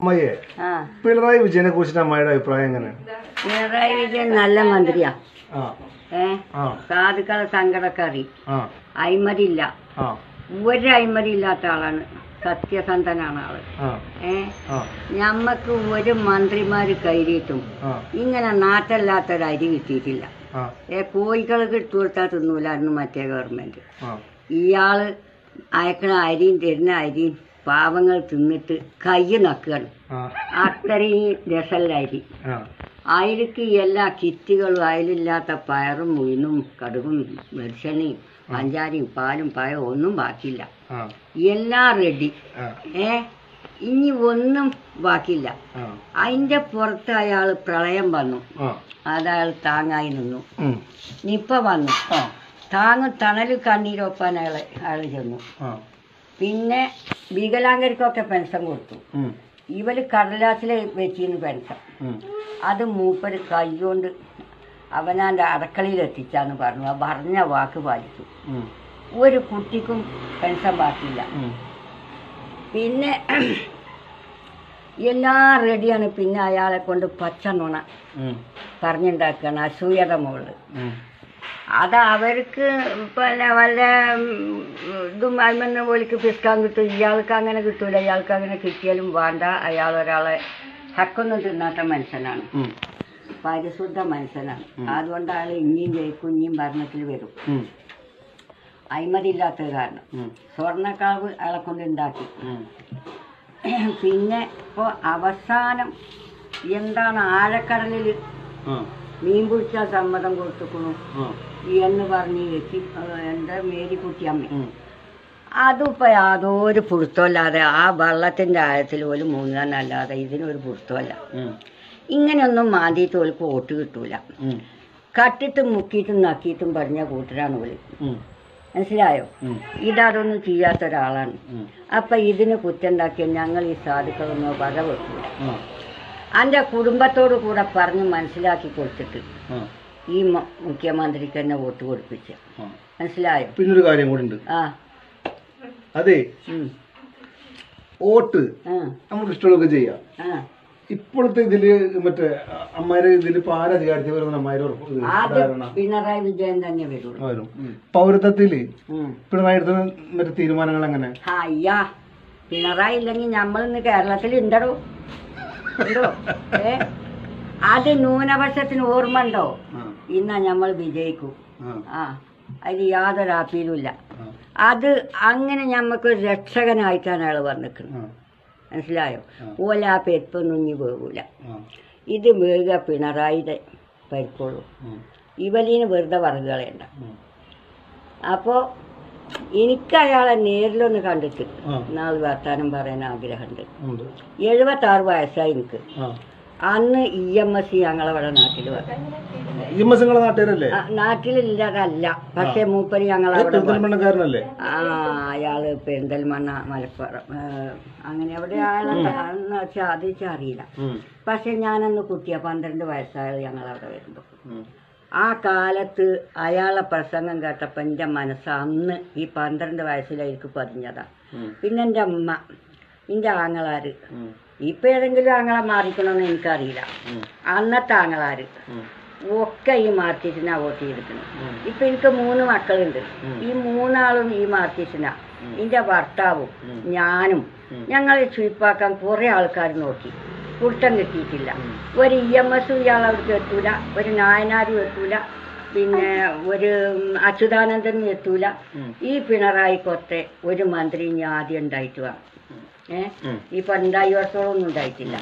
അമ്മയെ പിണറായി വിജയനെ കുറിച്ചിട്ട് അമ്മയുടെ അഭിപ്രായം എങ്ങനെ? പിണറായി വിജയൻ നല്ല മന്ത്രിയാ. ഏ? സാധുക്കളെ സങ്കടക്കാരി. അഴിമതില്ല ഒരു അഴിമതി ഇല്ലാത്ത ആളാണ്. സത്യസന്ധനാണ് ആൾ. ഏ? ഞമ്മക്ക് ഒരു മന്ത്രിമാര് കയറിയിട്ടും ഇങ്ങനെ ഇങ്ങനെ നാട്ടല്ലാത്തൊരു അരി കിട്ടിയിട്ടില്ല. ഏ കോഴികൾക്ക് ഇട്ടു കൊടുത്താൽ തിന്നൂലായിരുന്നു മറ്റേ ഗവൺമെന്റ്. ഇയാൾ അയക്കണ അരിയും തരുന്ന അരിയും പാവങ്ങൾ തിന്നിട്ട് കൈ നക്കുകയാണ്. അത്രയും രസമല്ല അതിലേക്ക് എല്ലാ കിറ്റുകളും അതിലില്ലാത്ത പയറും ഉഴുന്നും കടുകും വെളിച്ചെണ്ണയും പഞ്ചാരയും പാലും പഴവും ഒന്നും ബാക്കിയില്ല. എല്ലാം റെഡി. ഏ? ഇനി ഒന്നും ബാക്കിയില്ല. അതിന്റെ പുറത്ത് അയാൾ പ്രളയം വന്നു. അതയാൾ താങ്ങായി നിന്നു. നിപ്പ വന്നു. താങ്ങ് തണൽ കണ്ണീരൊപ്പാൻ അയാളെ അയാൾ ചെന്നു. പിന്നെ വികലാംഗർക്കൊക്കെ പെൻഷൻ കൊടുത്തു. ഇവർ കടലാസിൽ വെച്ചിരുന്നു പെൻഷൻ. അത് മൂപ്പര് കൈകൊണ്ട് അവനാന്റെ അടക്കളയിൽ എത്തിച്ചാന്ന് പറഞ്ഞു. ആ പറഞ്ഞ വാക്ക് പാലിച്ചു. ഒരു കുട്ടിക്കും പെൻഷൻ ബാക്കിയില്ല. പിന്നെ എല്ലാം റെഡിയാണ്. പിന്നെ അയാളെ കൊണ്ട് പച്ച നുണ. പറഞ്ഞുണ്ടാക്കുകയാണ് അസൂയയുടെ മുകളിൽ. അത് അവർക്ക് പിന്നെ വല്ല ഇതും അതിമെന്ന് പോലിക്ക് പിസ്കാൻ കിട്ടും. ഇയാൾക്ക് അങ്ങനെ കിട്ടൂല. ഇയാൾക്ക് അങ്ങനെ കിട്ടിയാലും വേണ്ട. അയാൾ ഒരാളെ ഹക്കൊന്നും തിന്നാത്ത മനുഷ്യനാണ്. പരിശുദ്ധ മനുഷ്യനാണ്. അതുകൊണ്ട് അയാൾ ഇനിയും ജയിക്കും ഇനിയും ഭരണത്തിൽ വരും. അഴിമതിയില്ലാത്തത് കാരണം സ്വർണക്കാവ് അയാളെ കൊണ്ട് ഉണ്ടാക്കി. പിന്നെ ഇപ്പോൾ അവസാനം എന്താണ് ആഴക്കടലിൽ. മീൻ പിടിച്ചാൽ സമ്മതം കൊടുത്തുക്കണു. എന്ന് പറഞ്ഞ് വെച്ച് എന്താ മേരിക്കുട്ടിയമ്മ. അതും ഇപ്പൊ യാതൊരു പുടുത്തമില്ലാതെ ആ വെള്ളത്തിന്റെ ആഴത്തിൽ പോലും മുങ്ങാനല്ലാതെ ഇതിനൊരു പുടുത്തമല്ല. ഇങ്ങനെയൊന്നും മാന്തിയിട്ട് ഓൾക്ക് ഓട്ട് കിട്ടൂല. കട്ടിട്ടും മുക്കിയിട്ടും നക്കിയിട്ടും പറഞ്ഞ കൂട്ടരാണ് ഓൽ മനസ്സിലായോ. ഇതൊന്നും ചെയ്യാത്ത ഒരാളാണ്. അപ്പൊ ഇതിന് കുറ്റുണ്ടാക്കിയ ഞങ്ങൾ ഈ സാധുക്കളൊന്നും വക വെക്കൂല. എന്റെ കുടുംബത്തോട് കൂടെ പറഞ്ഞ് മനസ്സിലാക്കി കൊടുത്തിട്ട് ഈ മുഖ്യമന്ത്രിക്ക് തന്നെ വോട്ട് കൊടുപ്പിച്ച്. മനസ്സിലായി? പിന്നൊരു കാര്യം കൂടി ഉണ്ട്. ആ. അതെ. വോട്ട് നമുക്ക് ഇഷ്ടമുള്ളൊക്കെ ചെയ്യാം. ഇപ്പോഴത്തെ ഇതിൽ മറ്റേ അമ്മാര് ഇതിൽ ഇപ്പൊ ആരധികാരത്തിൽ വരുന്ന അമ്മാര് പിണറായി വിജയൻ തന്നെ വരും. പൗരത്വത്തിൽ. പിണറായി എടുത്ത മറ്റേ തീരുമാനങ്ങൾ എങ്ങനെ അയ്യാ. പിണറായി ഇല്ലെങ്കിൽ നമ്മൾ ഇന്ന് കേരളത്തിൽ ഉണ്ടോ ഉണ്ടോ? ഏ? അത് ന്യൂനപക്ഷത്തിന് ഓർമ്മ ഉണ്ടോ? ഇന്ന നമ്മൾ വിജയിക്കും. ആ. അതിന് അതിൽ യാതൊരു ആപ്പീലുമില്ല. അത് അങ്ങനെ ഞമ്മക്ക് ഒരു രക്ഷകനായിട്ടാണ് അയാൾ വന്നിക്കുന്നത് മനസ്സിലായോ. ഓല ആ പെരുപ്പൊന്നും ഇനി വേകൂല ഇത് വേഗ പിണറായിയുടെ പരിക്കുള്ളൂ. ഇവലിന് വെറുതെ വറുകളേണ്ട അപ്പോ അപ്പോൾ എനിക്ക് അയാളെ നേരിലൊന്ന് കണ്ടിട്ട് നാൾ വർത്താനം പറയാൻ ആഗ്രഹമുണ്ട്. ഉണ്ട്. എഴുപത്തി ആറ് വയസ്സായി എനിക്ക്. അന്ന് ഇ എം എസ് ഞങ്ങളവിടെ നാട്ടിൽ ആ, നാട്ടിലില്ലതല്ല. പക്ഷെ മൂപ്പര് ഞങ്ങളവിടെ ആ അയാൾ പെരിന്തൽമണ്ണ മലപ്പുറം അങ്ങനെ അങ്ങനെ എവിടെയാണെന്ന് വെച്ചാൽ അത് അറിയില്ല. പക്ഷെ ഞാനന്ന് കുട്ടിയ പന്ത്രണ്ട് വയസ്സായത് ഞങ്ങളവിടെ വരുമ്പോൾ ഉം. ആ കാലത്ത് അയാളെ പ്രസംഗം കേട്ടപ്പോൾ എന്റെ മനസ്സ് അന്ന് ഈ പന്ത്രണ്ട് വയസ്സിലേക്ക് പതിഞ്ഞതാ. പിന്നെ എന്റെ അമ്മ എന്റെ ആങ്ങളാര്. ഇപ്പൊ ഏതെങ്കിലും ആങ്ങളെ മാറിക്കണമെന്ന് എനിക്കറിയില്ല. അന്നത്തെ ആങ്ങളാര്. ഒക്കെ ഈ മാർച്ചിസിനാ വോട്ട് ചെയ്തിരിക്കുന്നത് ഇപ്പൊ എനിക്ക് മൂന്ന് മക്കളുണ്ട്. ഈ മൂന്നാളും ഈ മാർച്ചിസിനാ എന്റെ ഭർത്താവും. ഞാനും ഞങ്ങളെ ചുയിപ്പാക്കാൻ കുറെ ആൾക്കാർ നോക്കി. കുട്ടം കിട്ടിയിട്ടില്ല. ഒരു ഇ എം എസ് ഇയാൾ അവർക്ക് എത്തൂല. ഒരു നായനാരും എത്തൂല. പിന്നെ ഒരു അച്യുതാനന്ദനും എത്തൂല. ഈ പിണറായി കൊത്തെ ഒരു മന്ത്രി ഇനി ആദ്യം ഉണ്ടായിട്ട് വേണം. ഏ? ഉം. ഈ പണ്ടായി വർഷങ്ങളൊന്നും ഉണ്ടായിട്ടില്ല.